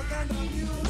work and the you.